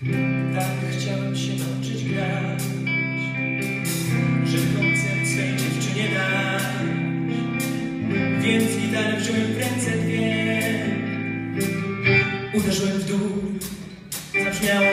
Tak chciałem się nauczyć grać, żeby koncert swej dziewczynie dać. Więc gitarę wziąłem w ręce dwie. Uderzyłem w dół, zabrzmiało